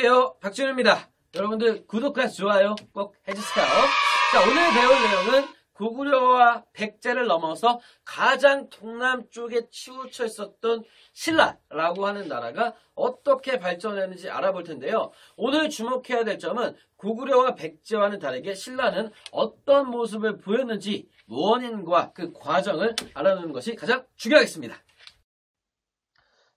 안녕하세요. 박준호입니다. 여러분들 구독과 좋아요 꼭 해주세요. 자, 오늘 배울 내용은 고구려와 백제를 넘어서 가장 동남 쪽에 치우쳐 있었던 신라라고 하는 나라가 어떻게 발전했는지 알아볼 텐데요. 오늘 주목해야 될 점은 고구려와 백제와는 다르게 신라는 어떤 모습을 보였는지 원인과 그 과정을 알아보는 것이 가장 중요하겠습니다.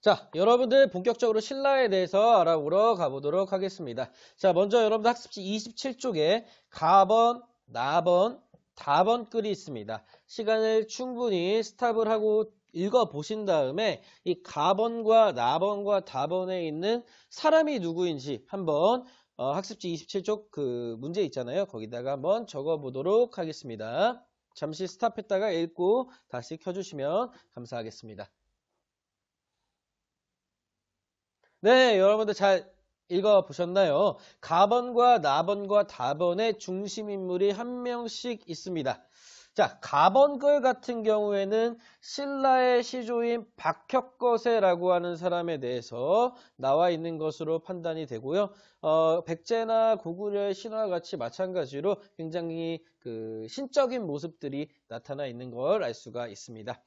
자, 여러분들 본격적으로 신라에 대해서 알아보러 가보도록 하겠습니다. 자, 먼저 여러분들 학습지 27쪽에 가번, 나번, 다번 글이 있습니다. 시간을 충분히 스탑을 하고 읽어보신 다음에 이 가번과 나번과 다번에 있는 사람이 누구인지 한번 어, 학습지 27쪽 그 문제 있잖아요. 거기다가 한번 적어보도록 하겠습니다. 잠시 스탑했다가 읽고 다시 켜주시면 감사하겠습니다. 네, 여러분들 잘 읽어보셨나요? 가번과 나번과 다번의 중심인물이 한 명씩 있습니다. 자, 가번글 같은 경우에는 신라의 시조인 박혁거세라고 하는 사람에 대해서 나와 있는 것으로 판단이 되고요. 어, 백제나 고구려의 신화와 같이 마찬가지로 굉장히 그 신적인 모습들이 나타나 있는 걸 알 수가 있습니다.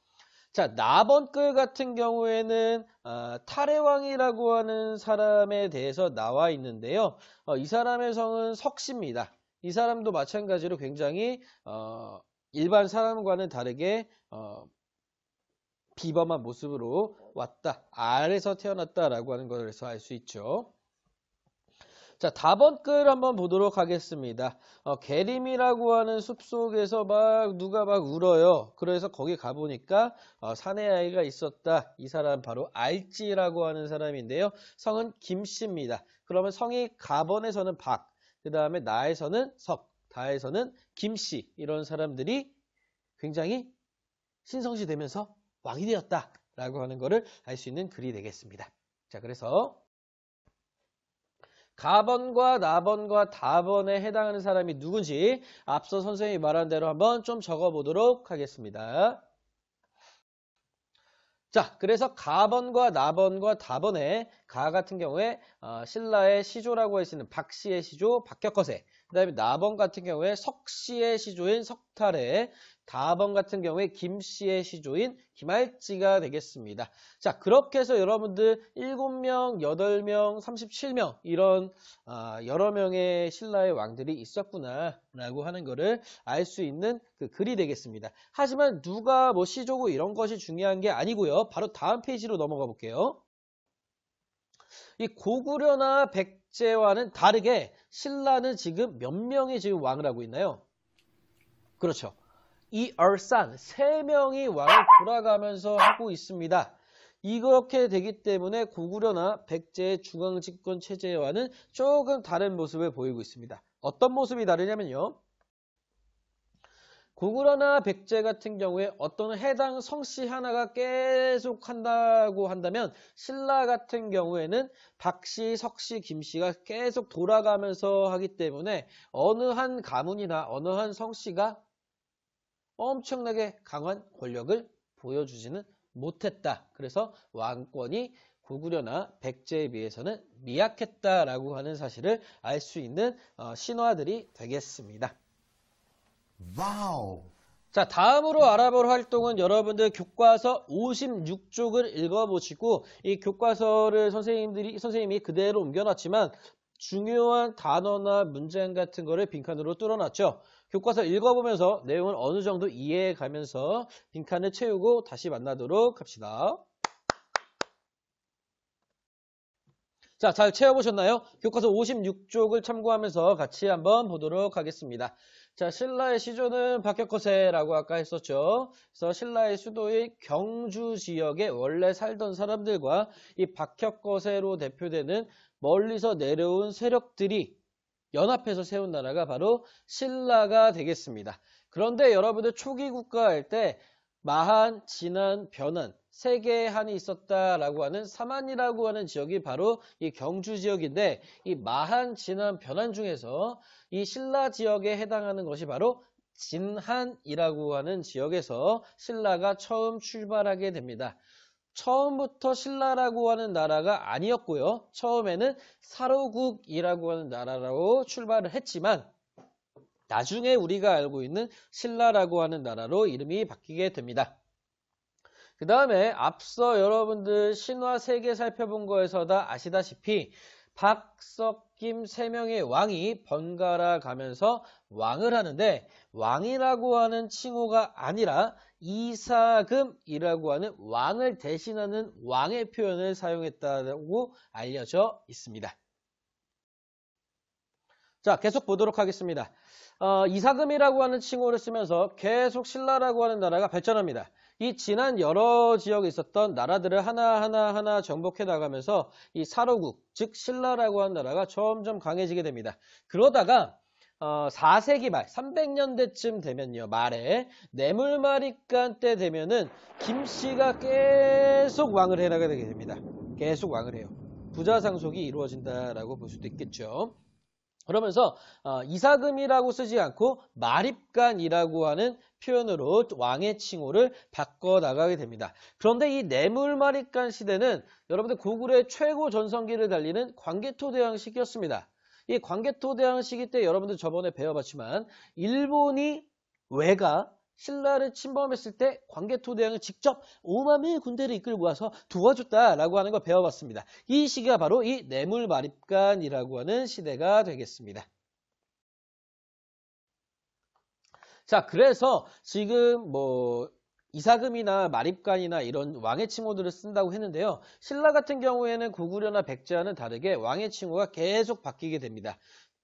자, 나번글 같은 경우에는 어, 탈해왕이라고 하는 사람에 대해서 나와 있는데요. 어, 이 사람의 성은 석씨입니다. 이 사람도 마찬가지로 굉장히 어, 일반 사람과는 다르게 어, 비범한 모습으로 왔다. 알에서 태어났다라고 하는 것에서 알수 있죠. 자, 다번 글 한번 보도록 하겠습니다. 어, 게림이라고 하는 숲속에서 막 누가 막 울어요. 그래서 거기 가보니까 어, 사내 아이가 있었다. 이 사람 바로 알지라고 하는 사람인데요. 성은 김씨입니다. 그러면 성이 가번에서는 박, 그 다음에 나에서는 석, 다에서는 김씨 이런 사람들이 굉장히 신성시 되면서 왕이 되었다라고 하는 것을 알 수 있는 글이 되겠습니다. 자, 그래서 가번과 나번과 다번에 해당하는 사람이 누군지 앞서 선생님이 말한 대로 한번 좀 적어보도록 하겠습니다. 자, 그래서 가번과 나번과 다번에 가 같은 경우에 어, 신라의 시조라고 할 수 있는 박씨의 시조 박혁거세 그 다음에 나번 같은 경우에 석씨의 시조인 석탈해 다번 같은 경우에 김씨의 시조인 김알지가 되겠습니다. 자, 그렇게 해서 여러분들 7명, 8명, 37명 이런 아, 여러 명의 신라의 왕들이 있었구나 라고 하는 것을 알 수 있는 그 글이 되겠습니다. 하지만 누가 뭐 시조고 이런 것이 중요한 게 아니고요. 바로 다음 페이지로 넘어가 볼게요. 이 고구려나 백 제와는 다르게 신라는 지금 몇 명이 지금 왕을 하고 있나요? 그렇죠. 이 얼산 세 명이 왕을 돌아가면서 하고 있습니다. 이렇게 되기 때문에 고구려나 백제의 중앙 집권 체제와는 조금 다른 모습을 보이고 있습니다. 어떤 모습이 다르냐면요. 고구려나 백제 같은 경우에 어떤 해당 성씨 하나가 계속 한다고 한다면 신라 같은 경우에는 박씨, 석씨, 김씨가 계속 돌아가면서 하기 때문에 어느 한 가문이나 어느 한 성씨가 엄청나게 강한 권력을 보여주지는 못했다. 그래서 왕권이 고구려나 백제에 비해서는 미약했다라고 하는 사실을 알 수 있는 어, 신화들이 되겠습니다. Wow. 자, 다음으로 알아볼 활동은 여러분들 교과서 56쪽을 읽어보시고 이 교과서를 선생님들이 선생님이 그대로 옮겨놨지만 중요한 단어나 문장 같은 거를 빈칸으로 뚫어놨죠. 교과서 읽어보면서 내용을 어느 정도 이해해 가면서 빈칸을 채우고 다시 만나도록 합시다. 자, 잘 채워보셨나요? 교과서 56쪽을 참고하면서 같이 한번 보도록 하겠습니다. 자, 신라의 시조는 박혁거세라고 아까 했었죠. 그래서 신라의 수도의 경주 지역에 원래 살던 사람들과 이 박혁거세로 대표되는 멀리서 내려온 세력들이 연합해서 세운 나라가 바로 신라가 되겠습니다. 그런데 여러분들 초기 국가할 때 마한, 진한, 변한 세 개의 한이 있었다라고 하는 사만이라고 하는 지역이 바로 이 경주 지역인데 이 마한, 진한, 변한 중에서 이 신라 지역에 해당하는 것이 바로 진한이라고 하는 지역에서 신라가 처음 출발하게 됩니다. 처음부터 신라라고 하는 나라가 아니었고요. 처음에는 사로국이라고 하는 나라로 출발을 했지만 나중에 우리가 알고 있는 신라라고 하는 나라로 이름이 바뀌게 됩니다. 그 다음에 앞서 여러분들 신화 세계 살펴본 거에서 다 아시다시피 박석김 세 명의 왕이 번갈아 가면서 왕을 하는데 왕이라고 하는 칭호가 아니라 이사금이라고 하는 왕을 대신하는 왕의 표현을 사용했다고 알려져 있습니다. 자, 계속 보도록 하겠습니다. 어, 이사금이라고 하는 칭호를 쓰면서 계속 신라라고 하는 나라가 발전합니다. 이 지난 여러 지역에 있었던 나라들을 하나하나 하나 정복해 나가면서 이 사로국, 즉 신라라고 하는 나라가 점점 강해지게 됩니다. 그러다가 어, 4세기 말, 300년대쯤 되면요, 말에 뇌물마리간 때 되면은 김씨가 계속 왕을 해나가게 됩니다. 계속 왕을 해요. 부자 상속이 이루어진다라고 볼 수도 있겠죠. 그러면서 어, 이사금이라고 쓰지 않고 마립간이라고 하는 표현으로 왕의 칭호를 바꿔 나가게 됩니다. 그런데 이 뇌물마립간 시대는 여러분들 고구려의 최고 전성기를 달리는 광개토대왕 시기였습니다. 이 광개토대왕 시기 때 여러분들 저번에 배워봤지만 일본이 외가 신라를 침범했을 때 광개토 대왕을 직접 5만의 군대를 이끌고 와서 도와줬다라고 하는 걸 배워봤습니다. 이 시기가 바로 이 뇌물마립간이라고 하는 시대가 되겠습니다. 자, 그래서 지금 뭐 이사금이나 마립간이나 이런 왕의 칭호들을 쓴다고 했는데요. 신라 같은 경우에는 고구려나 백제와는 다르게 왕의 칭호가 계속 바뀌게 됩니다.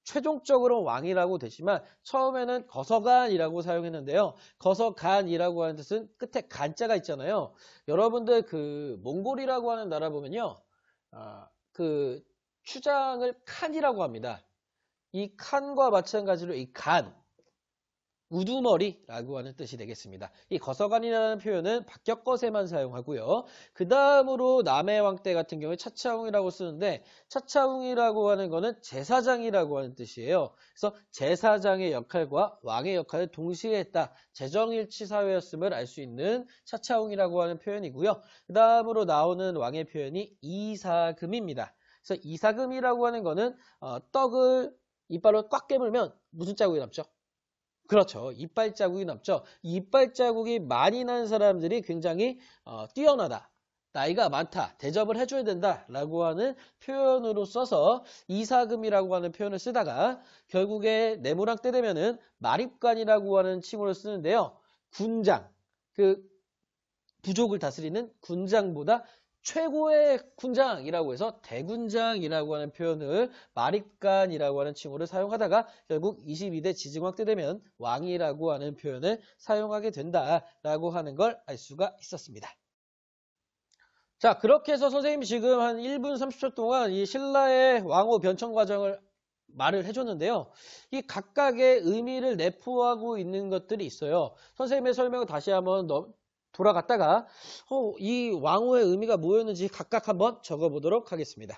최종적으로 왕이라고 되지만 처음에는 거서간이라고 사용했는데요. 거서간이라고 하는 뜻은 끝에 간자가 있잖아요. 여러분들 그 몽골이라고 하는 나라 보면요. 아, 그 추장을 칸이라고 합니다. 이 칸과 마찬가지로 이 간, 우두머리라고 하는 뜻이 되겠습니다. 이 거서간이라는 표현은 박격것에만 사용하고요. 그 다음으로 남해 왕 때 같은 경우에 차차웅이라고 쓰는데 차차웅이라고 하는 거는 제사장이라고 하는 뜻이에요. 그래서 제사장의 역할과 왕의 역할을 동시에 했다. 재정일치 사회였음을 알 수 있는 차차웅이라고 하는 표현이고요. 그 다음으로 나오는 왕의 표현이 이사금입니다. 그래서 이사금이라고 하는 거는 어, 떡을 이빨로 꽉 깨물면 무슨 자국이 남죠? 그렇죠. 이빨 자국이 남죠. 이빨 자국이 많이 난 사람들이 굉장히 어, 뛰어나다. 나이가 많다. 대접을 해줘야 된다. 라고 하는 표현으로 써서 이사금이라고 하는 표현을 쓰다가 결국에 네모랑 때 되면은 마립관이라고 하는 칭호를 쓰는데요. 군장, 그 부족을 다스리는 군장보다 최고의 군장이라고 해서 대군장이라고 하는 표현을 마립간이라고 하는 칭호를 사용하다가 결국 22대 지증왕 때 되면 왕이라고 하는 표현을 사용하게 된다라고 하는 걸 알 수가 있었습니다. 자, 그렇게 해서 선생님이 지금 한 1분 30초 동안 이 신라의 왕후 변천 과정을 말을 해줬는데요. 이 각각의 의미를 내포하고 있는 것들이 있어요. 선생님의 설명을 다시 한번 돌아갔다가 어, 이 왕후의 의미가 뭐였는지 각각 한번 적어보도록 하겠습니다.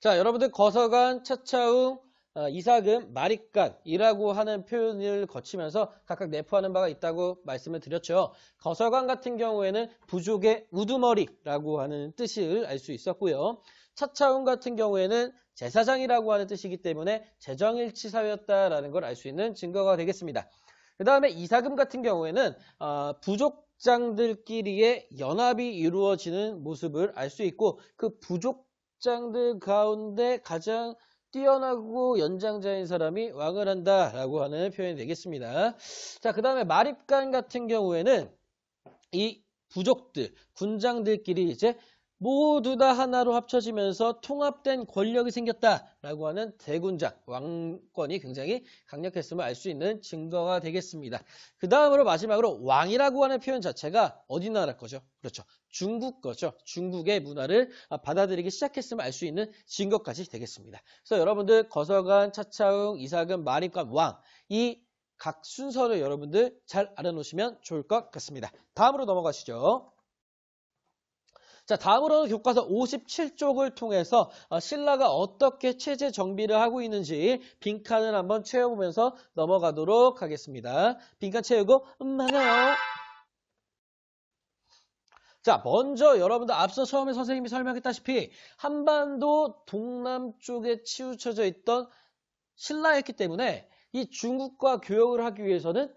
자, 여러분들 거서간, 차차웅, 어, 이사금, 마립간이라고 하는 표현을 거치면서 각각 내포하는 바가 있다고 말씀을 드렸죠. 거서관 같은 경우에는 부족의 우두머리라고 하는 뜻을 알 수 있었고요. 차차웅 같은 경우에는 제사장이라고 하는 뜻이기 때문에 재정일치사였다라는 걸 알 수 있는 증거가 되겠습니다. 그 다음에 이사금 같은 경우에는 어, 부족 장들끼리의 연합이 이루어지는 모습을 알 수 있고 그 부족장들 가운데 가장 뛰어나고 연장자인 사람이 왕을 한다라고 하는 표현이 되겠습니다. 자, 그 다음에 마립간 같은 경우에는 이 부족들, 군장들끼리 이제 모두 다 하나로 합쳐지면서 통합된 권력이 생겼다라고 하는 대군장, 왕권이 굉장히 강력했음을 알 수 있는 증거가 되겠습니다. 그 다음으로 마지막으로 왕이라고 하는 표현 자체가 어디 나라 거죠? 그렇죠. 중국 거죠. 중국의 문화를 받아들이기 시작했음을 알 수 있는 증거까지 되겠습니다. 그래서 여러분들 거서관, 차차웅, 이사금, 마립관, 왕 이 각 순서를 여러분들 잘 알아놓으시면 좋을 것 같습니다. 다음으로 넘어가시죠. 자, 다음으로는 교과서 57쪽을 통해서 어, 신라가 어떻게 체제 정비를 하고 있는지 빈칸을 한번 채워보면서 넘어가도록 하겠습니다. 빈칸 채우고 음 하나요. 자, 먼저 여러분들 앞서 처음에 선생님이 설명했다시피 한반도 동남쪽에 치우쳐져 있던 신라였기 때문에 이 중국과 교역을 하기 위해서는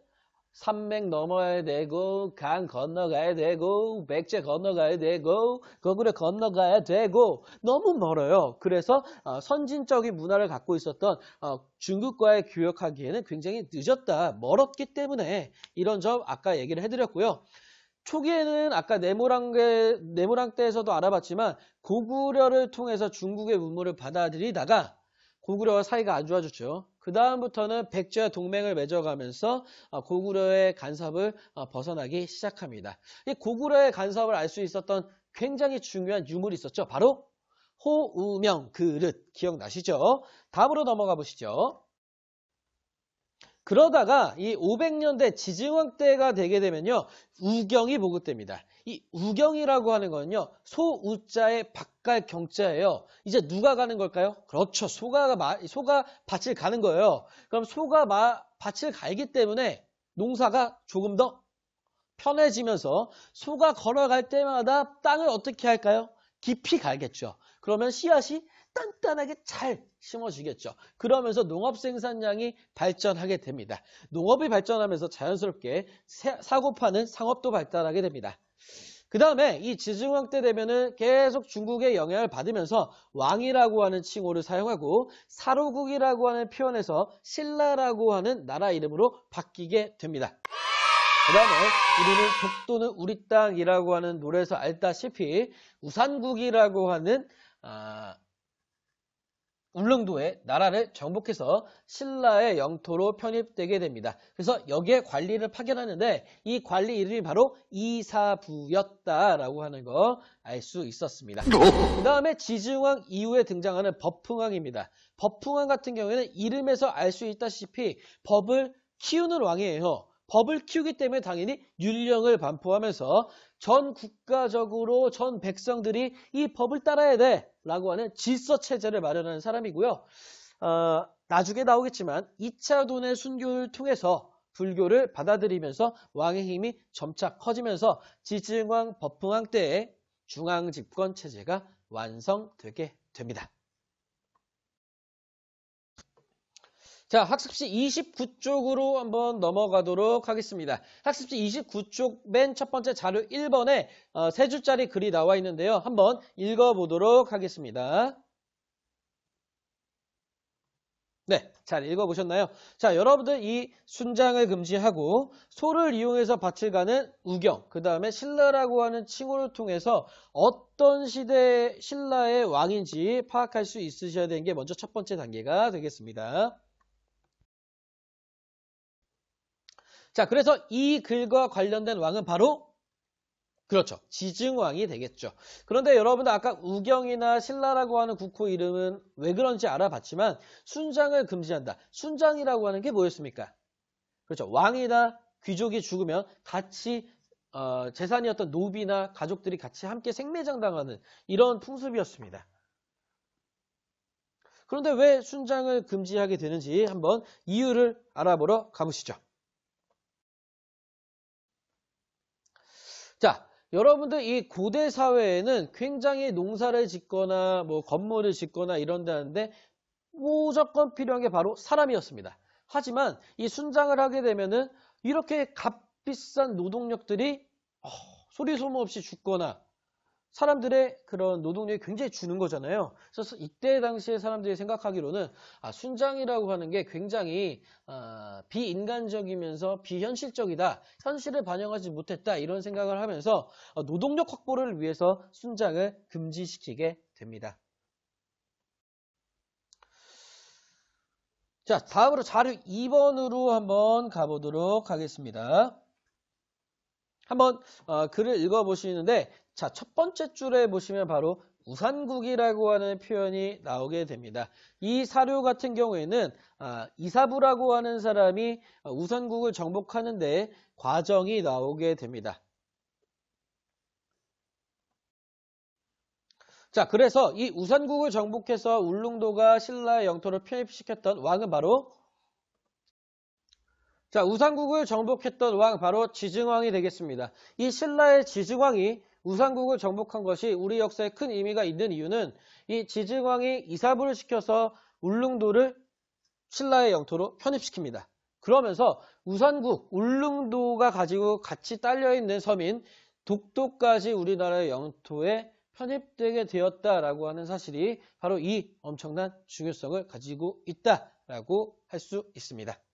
산맥 넘어야 되고 강 건너가야 되고 백제 건너가야 되고 거구려 건너가야 되고 너무 멀어요. 그래서 어, 선진적인 문화를 갖고 있었던 어, 중국과의 교역하기에는 굉장히 늦었다, 멀었기 때문에 이런 점 아까 얘기를 해드렸고요. 초기에는 아까 네모랑게, 네모랑 때에서도 알아봤지만 고구려를 통해서 중국의 문물을 받아들이다가 고구려와 사이가 안 좋아졌죠. 그 다음부터는 백제와 동맹을 맺어가면서 어, 고구려의 간섭을 어, 벗어나기 시작합니다. 이 고구려의 간섭을 알 수 있었던 굉장히 중요한 유물이 있었죠. 바로 호우명 그릇 기억나시죠? 다음으로 넘어가 보시죠. 그러다가 이 500년대 지증왕 때가 되게 되면요. 우경이 보급됩니다. 이 우경이라고 하는 거는요. 소우자의 박갈 경자예요. 이제 누가 가는 걸까요? 그렇죠. 소가 마, 소가 밭을 가는 거예요. 그럼 소가 마, 밭을 갈기 때문에 농사가 조금 더 편해지면서 소가 걸어갈 때마다 땅을 어떻게 할까요? 깊이 갈겠죠. 그러면 씨앗이 단단하게 잘 심어지겠죠. 그러면서 농업 생산량이 발전하게 됩니다. 농업이 발전하면서 자연스럽게 사고 파는 상업도 발달하게 됩니다. 그 다음에 이 지증왕 때 되면은 계속 중국의 영향을 받으면서 왕이라고 하는 칭호를 사용하고 사로국이라고 하는 표현에서 신라라고 하는 나라 이름으로 바뀌게 됩니다. 그 다음에 우리는 독도는 우리 땅이라고 하는 노래에서 알다시피 우산국이라고 하는 아, 울릉도에 나라를 정복해서 신라의 영토로 편입되게 됩니다. 그래서 여기에 관리를 파견하는데 이 관리 이름이 바로 이사부였다라고 하는 거 알 수 있었습니다. 그 다음에 지증왕 이후에 등장하는 법흥왕입니다. 법흥왕 같은 경우에는 이름에서 알 수 있다시피 법을 키우는 왕이에요. 법을 키우기 때문에 당연히 율령을 반포하면서 전 국가적으로 전 백성들이 이 법을 따라야 돼 라고 하는 질서 체제를 마련하는 사람이고요. 어, 나중에 나오겠지만 2차 돈의 순교를 통해서 불교를 받아들이면서 왕의 힘이 점차 커지면서 지증왕 법흥왕 때에 중앙 집권 체제가 완성되게 됩니다. 자, 학습지 29쪽으로 한번 넘어가도록 하겠습니다. 학습지 29쪽 맨 첫 번째 자료 1번에 어, 세 줄짜리 글이 나와 있는데요. 한번 읽어보도록 하겠습니다. 네, 잘 읽어보셨나요? 자, 여러분들 이 순장을 금지하고 소를 이용해서 밭을 가는 우경, 그 다음에 신라라고 하는 칭호를 통해서 어떤 시대 신라의 왕인지 파악할 수 있으셔야 되는 게 먼저 첫 번째 단계가 되겠습니다. 자, 그래서 이 글과 관련된 왕은 바로 그렇죠. 지증왕이 되겠죠. 그런데 여러분들 아까 우경이나 신라라고 하는 국호 이름은 왜 그런지 알아봤지만 순장을 금지한다. 순장이라고 하는 게 뭐였습니까? 그렇죠. 왕이나 귀족이 죽으면 같이 어, 재산이었던 노비나 가족들이 같이 함께 생매장당하는 이런 풍습이었습니다. 그런데 왜 순장을 금지하게 되는지 한번 이유를 알아보러 가보시죠. 자, 여러분들 이 고대 사회에는 굉장히 농사를 짓거나 뭐 건물을 짓거나 이런다는데 무조건 필요한 게 바로 사람이었습니다. 하지만 이 순장을 하게 되면은 이렇게 값비싼 노동력들이 어, 소리 소모 없이 죽거나 사람들의 그런 노동력이 굉장히 주는 거잖아요. 그래서 이때 당시에 사람들이 생각하기로는 아, 순장이라고 하는 게 굉장히 아, 비인간적이면서 비현실적이다. 현실을 반영하지 못했다. 이런 생각을 하면서 어, 노동력 확보를 위해서 순장을 금지시키게 됩니다. 자, 다음으로 자료 2번으로 한번 가보도록 하겠습니다. 한번 어, 글을 읽어보시는데 자, 첫 번째 줄에 보시면 바로 우산국이라고 하는 표현이 나오게 됩니다. 이 사료 같은 경우에는 아, 이사부라고 하는 사람이 우산국을 정복하는 데 과정이 나오게 됩니다. 자, 그래서 이 우산국을 정복해서 울릉도가 신라의 영토를 편입시켰던 왕은 바로 자, 우산국을 정복했던 왕 바로 지증왕이 되겠습니다. 이 신라의 지증왕이 우상국을 정복한 것이 우리 역사에 큰 의미가 있는 이유는 이 지증왕이 이사부를 시켜서 울릉도를 신라의 영토로 편입시킵니다. 그러면서 우산국, 울릉도가 가지고 같이 딸려있는 섬인 독도까지 우리나라의 영토에 편입되게 되었다라고 하는 사실이 바로 이 엄청난 중요성을 가지고 있다라고 할 수 있습니다.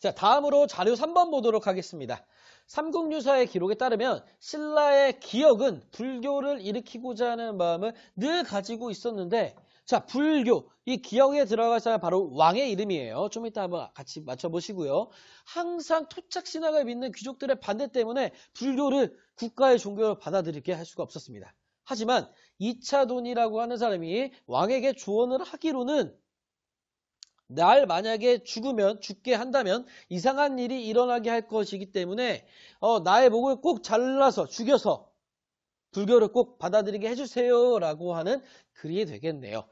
자, 다음으로 자료 3번 보도록 하겠습니다. 삼국유사의 기록에 따르면 신라의 기억은 불교를 일으키고자 하는 마음을 늘 가지고 있었는데 자, 불교. 이 기억에 들어가서 바로 왕의 이름이에요. 좀 이따 한번 같이 맞춰보시고요. 항상 토착신앙을 믿는 귀족들의 반대 때문에 불교를 국가의 종교로 받아들이게 할 수가 없었습니다. 하지만 이차돈이라고 하는 사람이 왕에게 조언을 하기로는 날 만약에 죽으면 죽게 한다면 이상한 일이 일어나게 할 것이기 때문에 어, 나의 목을 꼭 잘라서 죽여서 불교를 꼭 받아들이게 해주세요 라고 하는 글이 되겠네요.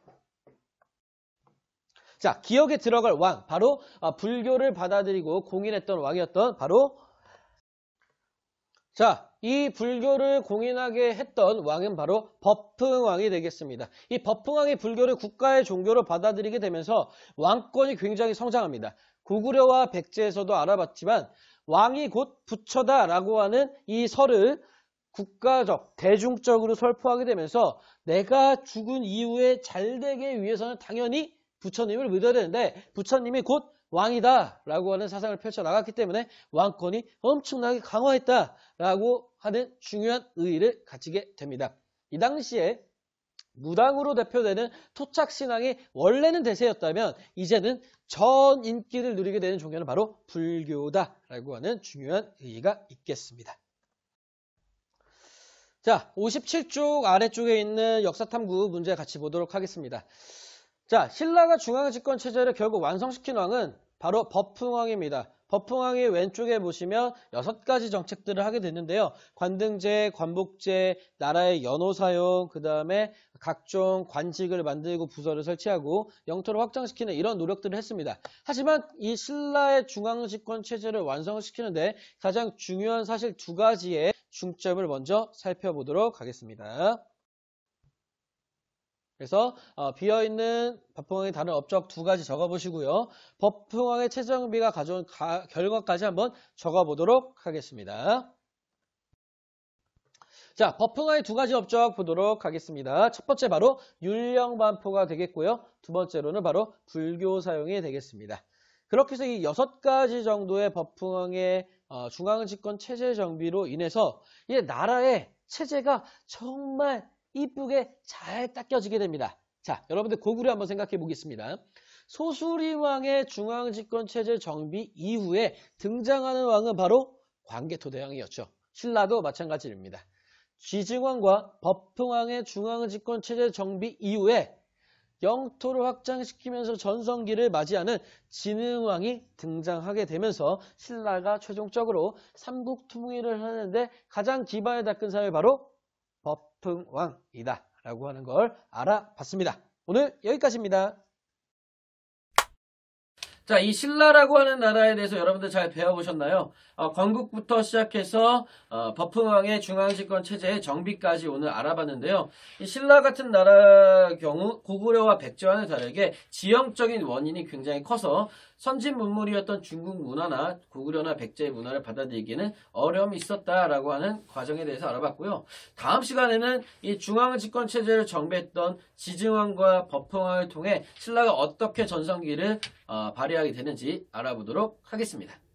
자, 기억에 들어갈 왕, 바로 아, 불교를 받아들이고 공인했던 왕이었던 바로 자, 이 불교를 공인하게 했던 왕은 바로 법흥왕이 되겠습니다. 이 법흥왕이 불교를 국가의 종교로 받아들이게 되면서 왕권이 굉장히 성장합니다. 고구려와 백제에서도 알아봤지만 왕이 곧 부처다라고 하는 이 설을 국가적, 대중적으로 설포하게 되면서 내가 죽은 이후에 잘 되기 위해서는 당연히 부처님을 믿어야 되는데 부처님이 곧 왕이다 라고 하는 사상을 펼쳐 나갔기 때문에 왕권이 엄청나게 강화했다 라고 하는 중요한 의의를 가지게 됩니다. 이 당시에 무당으로 대표되는 토착신앙이 원래는 대세였다면 이제는 전 인기를 누리게 되는 종교는 바로 불교다라고 하는 중요한 의의가 있겠습니다. 자, 57쪽 아래쪽에 있는 역사탐구 문제 같이 보도록 하겠습니다. 자, 신라가 중앙집권 체제를 결국 완성시킨 왕은 바로 법흥왕입니다. 법흥왕이 왼쪽에 보시면 여섯 가지 정책들을 하게 됐는데요. 관등제, 관복제, 나라의 연호 사용, 그 다음에 각종 관직을 만들고 부서를 설치하고 영토를 확장시키는 이런 노력들을 했습니다. 하지만 이 신라의 중앙집권 체제를 완성시키는데 가장 중요한 사실 두 가지의 중점을 먼저 살펴보도록 하겠습니다. 그래서 어, 비어있는 법흥왕의 다른 업적 두 가지 적어보시고요. 법흥왕의 최정비가 가져온 가, 결과까지 한번 적어보도록 하겠습니다. 자, 법흥왕의 두 가지 업적 보도록 하겠습니다. 첫 번째 바로 율령 반포가 되겠고요. 두 번째로는 바로 불교 사용이 되겠습니다. 그렇게 해서 이 여섯 가지 정도의 법흥왕의 어, 중앙집권 체제 정비로 인해서 이 나라의 체제가 정말 이쁘게 잘 닦여지게 됩니다. 자, 여러분들 고구려 한번 생각해 보겠습니다. 소수리왕의 중앙집권체제 정비 이후에 등장하는 왕은 바로 광개토대왕이었죠. 신라도 마찬가지입니다. 쥐증왕과 법흥왕의 중앙집권체제 정비 이후에 영토를 확장시키면서 전성기를 맞이하는 진흥왕이 등장하게 되면서 신라가 최종적으로 삼국통일을 하는데 가장 기반을 닦은 사람이 바로 법흥왕이다 라고 하는 걸 알아봤습니다. 오늘 여기까지입니다. 자, 이 신라라고 하는 나라에 대해서 여러분들 잘 배워보셨나요? 어, 건국부터 시작해서 어, 법흥왕의 중앙집권 체제의 정비까지 오늘 알아봤는데요. 이 신라 같은 나라 경우 고구려와 백제와는 다르게 지형적인 원인이 굉장히 커서 선진 문물이었던 중국 문화나 고구려나 백제의 문화를 받아들이기에는 어려움이 있었다라고 하는 과정에 대해서 알아봤고요. 다음 시간에는 이 중앙 집권 체제를 정비했던 지증왕과 법흥왕을 통해 신라가 어떻게 전성기를 어, 발휘하게 되는지 알아보도록 하겠습니다.